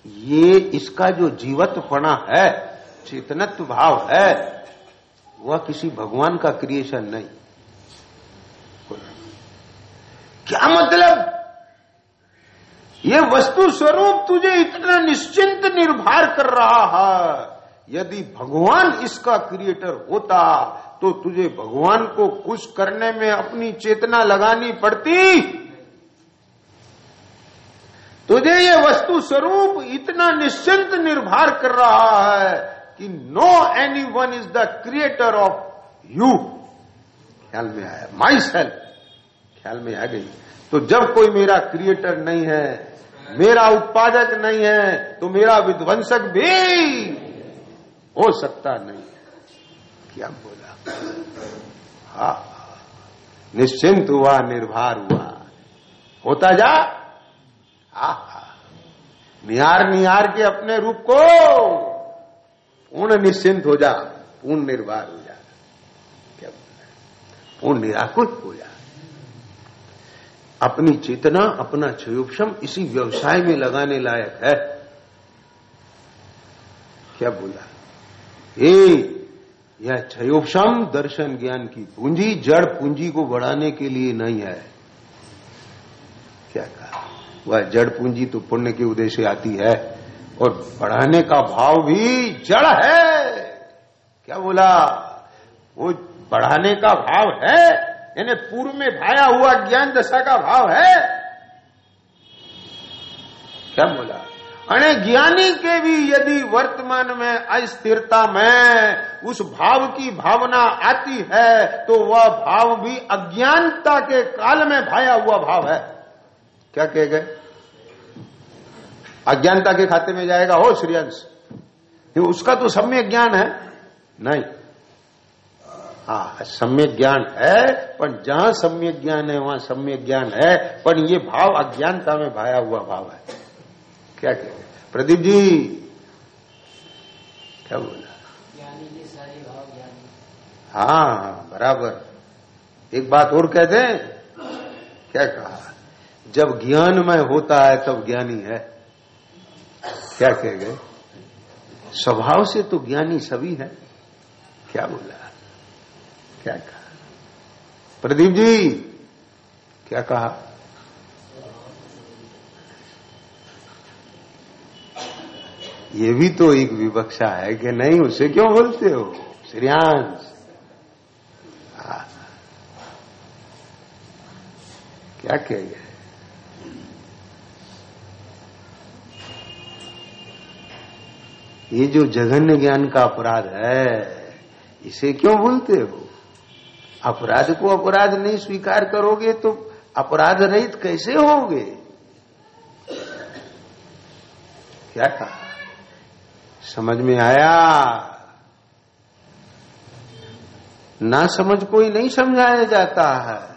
ये इसका जो जीवत्वपणा है चेतनत्व भाव है, वह किसी भगवान का क्रिएशन नहीं। क्या मतलब? ये वस्तु स्वरूप तुझे इतना निश्चिंत निर्भर कर रहा है। यदि भगवान इसका क्रिएटर होता तो तुझे भगवान को खुश करने में अपनी चेतना लगानी पड़ती। तुझे ये वस्तु स्वरूप इतना निश्चिंत निर्भर कर रहा है कि no any one is the creator of you ख्याल में आया। माई सेल्फ ख्याल में आ गई। तो जब कोई मेरा क्रिएटर नहीं है, मेरा उत्पादक नहीं है तो मेरा विध्वंसक भी हो सकता नहीं। क्या बोल निश्चिंत हुआ, निर्भर हुआ। होता जा। हा निहार निहार के अपने रूप को पूर्ण निश्चिंत हो जा, पूर्ण निर्भर हो जा। क्या पूर्ण निराकुत हो जा। अपनी चेतना, अपना क्षयोक्षम इसी व्यवसाय में लगाने लायक है। क्या बोला? ए यह क्षयोक्षम दर्शन ज्ञान की पूंजी, जड़ पूंजी को बढ़ाने के लिए नहीं है। क्या कहा? वह जड़ पूंजी तो पुण्य के उद्देश्य आती है और बढ़ाने का भाव भी जड़ है। क्या बोला? वो बढ़ाने का भाव है? यानी पूर्व में भाया हुआ ज्ञान दशा का भाव है? क्या बोला? ज्ञानी के भी यदि वर्तमान में अस्थिरता में उस भाव की भावना आती है तो वह भाव भी अज्ञानता के काल में भाया हुआ भाव है। क्या कह गए? अज्ञानता के खाते में जाएगा, हो श्रीयंश उसका तो सम्य ज्ञान है। नहीं। हाँ सम्यक ज्ञान है, पर जहाँ सम्यक ज्ञान है, वहाँ सम्यक ज्ञान है, पर ये भाव अज्ञानता में भाया हुआ भाव है। क्या कह प्रदीप जी क्या बोला? हाँ बराबर। एक बात और कहते हैं क्या कहा? जब ज्ञान में होता है तब ज्ञानी है। क्या कह गए? स्वभाव से तो ज्ञानी सभी है। क्या बोला? क्या कहा? प्रदीप जी क्या कहा? ये भी तो एक विवक्षा है कि नहीं, उसे क्यों बोलते हो? श्रेयांश। हाँ। क्या कह गया? ये जो जघन्य ज्ञान का अपराध है, इसे क्यों बोलते हो? अपराध को अपराध नहीं स्वीकार करोगे तो अपराध रहित कैसे होगे? क्या कहा? समझ में आया? ना समझ कोई नहीं समझाया जाता है।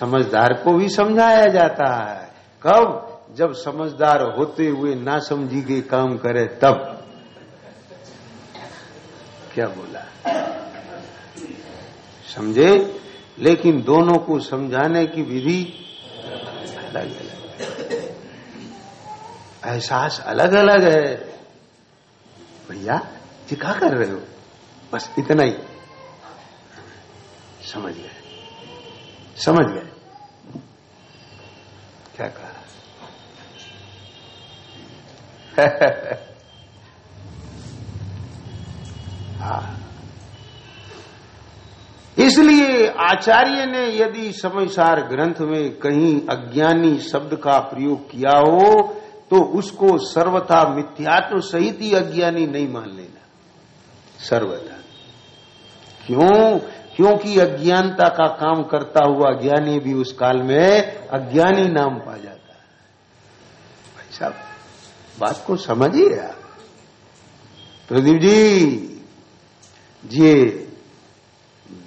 समझदार को भी समझाया जाता है। कब? जब समझदार होते हुए ना समझी के काम करे, तब। क्या बोला? समझे? लेकिन दोनों को समझाने की विधि अलग अलग एहसास अलग अलग है। भैया जी क्या कर रहे हो। बस इतना ही। समझ गए। समझ गए। क्या कहा? हाँ। इसलिए आचार्य ने यदि समयसार ग्रंथ में कहीं अज्ञानी शब्द का प्रयोग किया हो तो उसको सर्वथा मिथ्यात्व सहित ही अज्ञानी नहीं मान लेना। सर्वथा। क्यों? क्योंकि अज्ञानता का काम करता हुआ ज्ञानी भी उस काल में अज्ञानी नाम पा जाता। है भाई साहब बात को समझिए आप। प्रदीप जी, ये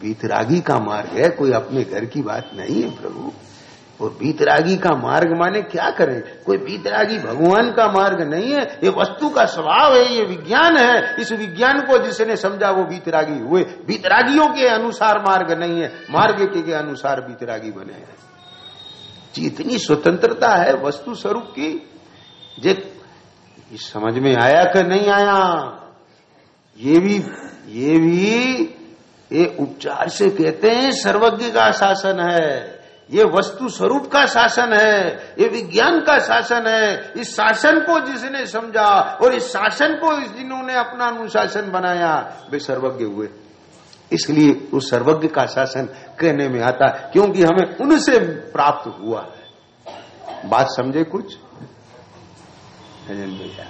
बीतरागी का मार्ग है, कोई अपने घर की बात नहीं है प्रभु। और बीतरागी का मार्ग माने क्या करें? कोई बीतरागी भगवान का मार्ग नहीं है। ये वस्तु का स्वभाव है ये विज्ञान है। इस विज्ञान को जिसने समझा वो बीतरागी हुए। बीतरागियों के अनुसार मार्ग नहीं है। मार्ग के, के अनुसार बीतरागी बने हैं। इतनी स्वतंत्रता है वस्तु स्वरूप की जे समझ में आया कि नहीं आया? ये भी ये भी ये उपचार से कहते हैं सर्वज्ञ का शासन है। ये वस्तु स्वरूप का शासन है, ये विज्ञान का शासन है। इस शासन को जिसने समझा और इस शासन को इस जिन्होंने अपना अनुशासन बनाया, वे सर्वज्ञ हुए। इसलिए उस सर्वज्ञ का शासन कहने में आता, क्योंकि हमें उनसे प्राप्त हुआ है। बात समझे कुछ? भैया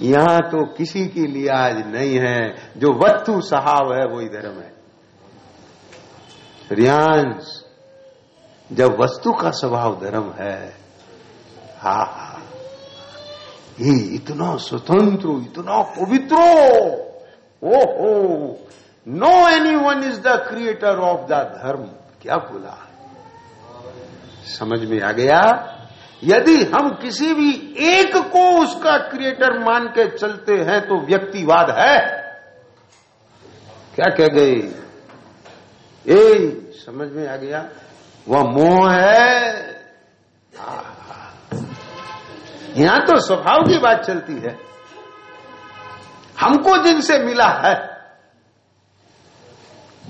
यहाँ तो किसी की लिहाज नहीं है, जो वस्तु सहाव है वही धर्म है। रियांश जब वस्तु का स्वभाव धर्म है, हा हा। ये इतना स्वतंत्र, इतना पवित्र। ओ हो no any one is the creator of the धर्म। क्या बोला? समझ में आ गया? यदि हम किसी भी एक को उसका क्रिएटर मान के चलते हैं तो व्यक्तिवाद है। क्या कह गए ए, समझ में आ गया? वह मोह है। यहाँ तो स्वभाव की बात चलती है। हमको जिनसे मिला है,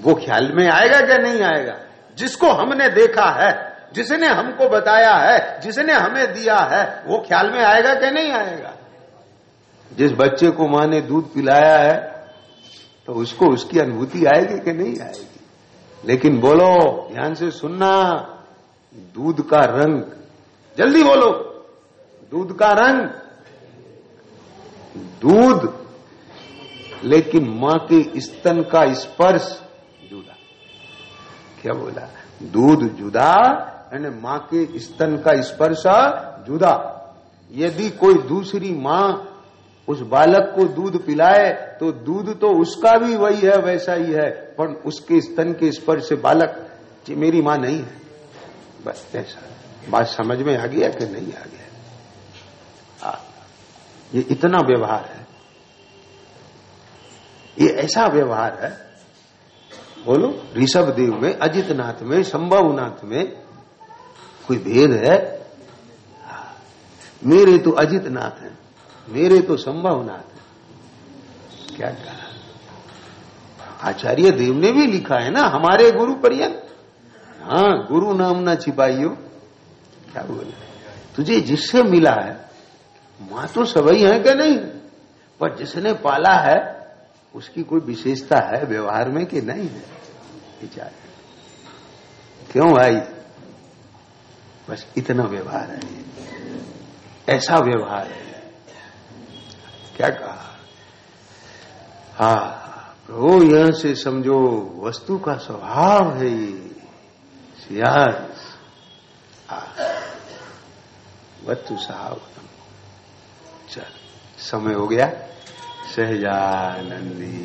वो ख्याल में आएगा क्या नहीं आएगा? जिसको हमने देखा है, जिसने हमको बताया है, जिसने हमें दिया है, वो ख्याल में आएगा क्या नहीं आएगा? जिस बच्चे को माँ ने दूध पिलाया है तो उसको उसकी अनुभूति आएगी कि नहीं आएगी? लेकिन बोलो, ध्यान से सुनना, दूध का रंग। जल्दी बोलो, दूध का रंग। दूध, लेकिन माँ के स्तन का स्पर्श जुदा। क्या बोला? दूध जुदा, यानी माँ के स्तन का स्पर्श जुदा। यदि कोई दूसरी माँ उस बालक को दूध पिलाए तो दूध तो उसका भी वही है वैसा ही है। पर उसके स्तन के स्पर्श से बालक मेरी माँ नहीं है। बस ऐसा। बात समझ में आ गया कि नहीं आ गया आ, ये इतना व्यवहार है। ये ऐसा व्यवहार है बोलो ऋषभ देव में अजित नाथ में संभव नाथ में कोई भेद है? मेरे तो अजित नाथ है। मेरे तो संभव नाथ क्या कहा आचार्य देव ने भी लिखा है ना, हमारे गुरु पर्यंत। हाँ गुरु नाम ना छिपाइयो। क्या बोले? तुझे जिससे मिला है, माँ तो सभी है क्या नहीं? पर जिसने पाला है, उसकी कोई विशेषता है, व्यवहार में कि नहीं है? विचार। क्यों भाई? बस इतना व्यवहार है। ऐसा व्यवहार है। क्या कहा? हा, प्रभु, यहाँ से समझो, वस्तु का स्वभाव है ये। सियास। वस्तु साहब। चल, समय हो गया। सहजानंदी।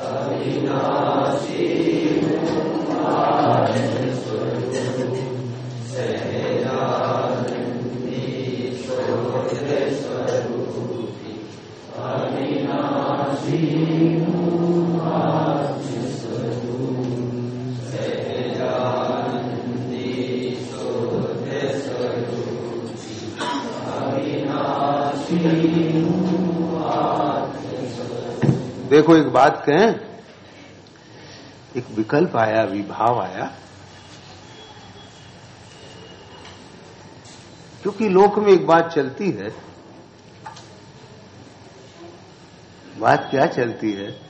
अविनाशी देखो एक बात कहें। एक विकल्प आया, विभाव आया। क्योंकि लोक में एक बात चलती है। बात क्या चलती है?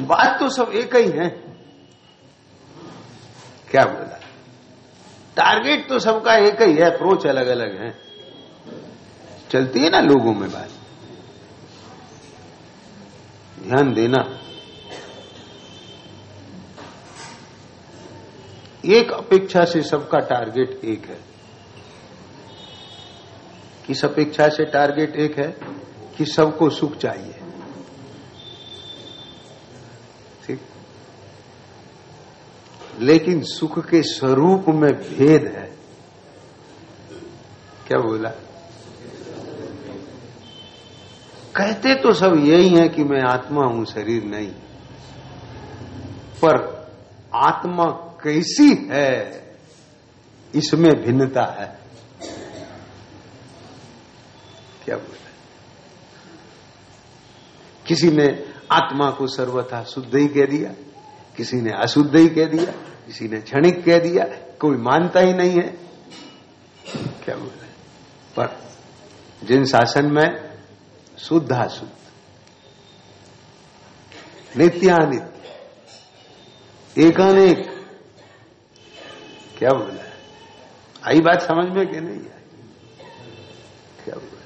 बात तो सब एक ही है। क्या बोला? टारगेट तो सबका एक ही है, अप्रोच अलग अलग है। चलती है ना लोगों में बात। ध्यान देना। एक अपेक्षा से सबका टारगेट एक है। किस अपेक्षा से टारगेट एक है? कि सबको सुख चाहिए। ठीक? लेकिन सुख के स्वरूप में भेद है। क्या बोला? कहते तो सब यही है कि मैं आत्मा हूँ, शरीर नहीं। पर आत्मा कैसी है, इसमें भिन्नता है। क्या बोले? किसी ने आत्मा को सर्वथा शुद्ध ही कह दिया, किसी ने अशुद्ध ही कह दिया, किसी ने क्षणिक कह दिया, कोई मानता ही नहीं है। क्या बोले? पर जिन शासन में शुद्धाशुद्ध। नित्यानित्य। एकानेक। क्या बोला आई बात समझ में कि नहीं आई? क्या बोला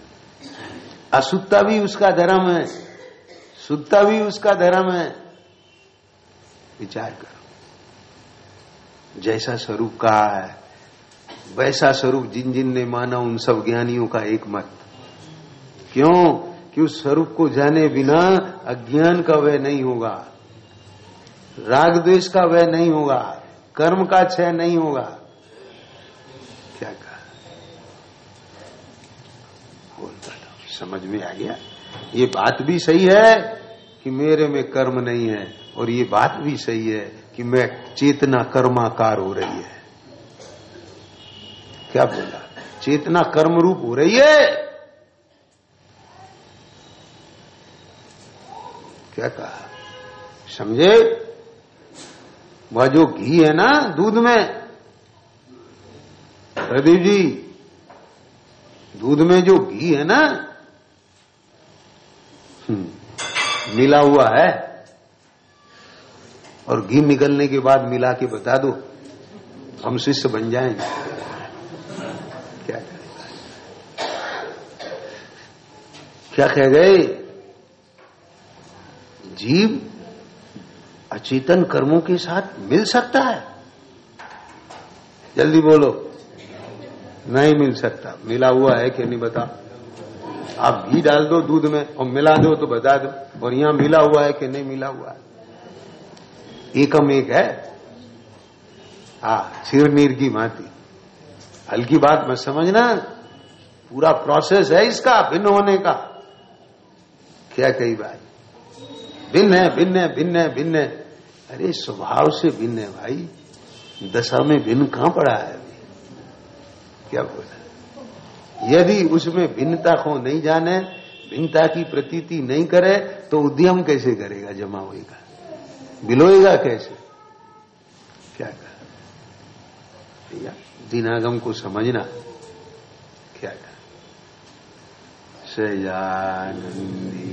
अशुद्धता भी उसका धर्म है। शुद्धता भी उसका धर्म है। विचार करो। जैसा स्वरूप कहा है, वैसा स्वरूप जिन जिन ने माना उन सब ज्ञानियों का एक मत क्यों? कि उस स्वरूप को जाने बिना अज्ञान का वह नहीं होगा, राग द्वेष का वह नहीं होगा, कर्म का क्षय नहीं होगा। क्या कहा? बोलता समझ में आ गया। ये बात भी सही है कि मेरे में कर्म नहीं है, और ये बात भी सही है कि मैं चेतना कर्माकार हो रही है। क्या बोला? चेतना कर्म रूप हो रही है? क्या कहा? समझे? वह जो घी है ना दूध में। प्रदीप जी दूध में जो घी है ना हम्म, मिला हुआ है। और घी निकलने के बाद मिला के बता दो हम शिष्य बन जाएँगे। क्या क्या कह गए? जीव अचेतन कर्मों के साथ मिल सकता है। जल्दी बोलो। नहीं मिल सकता। मिला हुआ है कि नहीं बता? आप घी डाल दो दूध में और मिला दो तो बता दो। और यहाँ मिला हुआ है कि नहीं मिला हुआ है? एकम एक है। हा नीर की भांति हल्की बात में समझना। पूरा प्रोसेस है इसका, भिन्न होने का। क्या कही बात? भिन्न है भिन्न है भिन्न है भिन्न है। अरे, स्वभाव से भिन्न है भाई। दशा में भिन्न कहाँ पड़ा है अभी? क्या बोला? यदि उसमें भिन्नता को नहीं जाने, भिन्नता की प्रतीति नहीं करे तो उद्यम कैसे करेगा जमा होएगा? बिलोएगा कैसे? क्या कहा? दिनागम को समझना। क्या कहा? सजानंदी